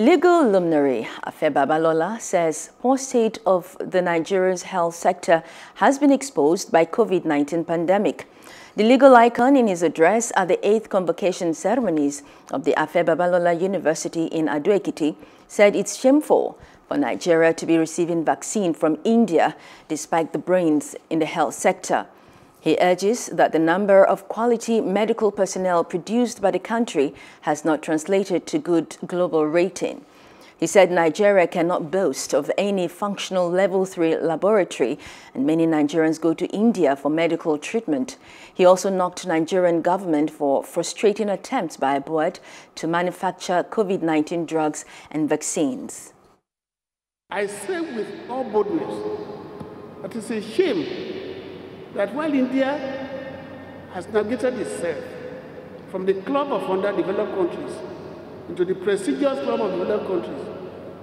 Legal luminary Afe Babalola says poor state of the Nigeria's health sector has been exposed by COVID-19 pandemic. The legal icon in his address at the eighth convocation ceremonies of the Afe Babalola University in Ado-Ekiti said it's shameful for Nigeria to be receiving vaccine from India despite the brains in the health sector. He urges that the number of quality medical personnel produced by the country has not translated to good global rating. He said Nigeria cannot boast of any functional level 3 laboratory and many Nigerians go to India for medical treatment. He also knocked Nigerian government for frustrating attempts by ABUAD to manufacture COVID-19 drugs and vaccines. I say with all boldness that it's a shame that while India has navigated itself from the club of underdeveloped countries into the prestigious club of developed countries,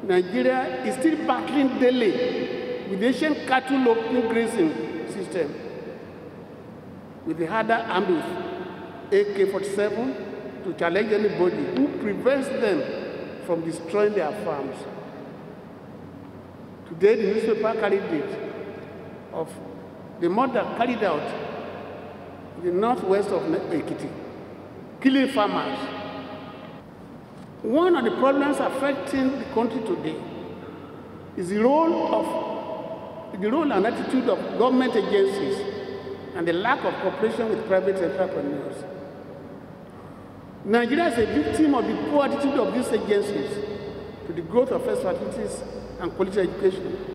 Nigeria is still battling daily with the Asian cattle open grazing system, with the harder with AK-47 to challenge anybody who prevents them from destroying their farms. Today, the newspaper carried date of the murder carried out in the northwest of Ekiti, killing farmers. One of the problems affecting the country today is the role of the role and attitude of government agencies and the lack of cooperation with private entrepreneurs. Nigeria is a victim of the poor attitude of these agencies to the growth of facilities and quality education.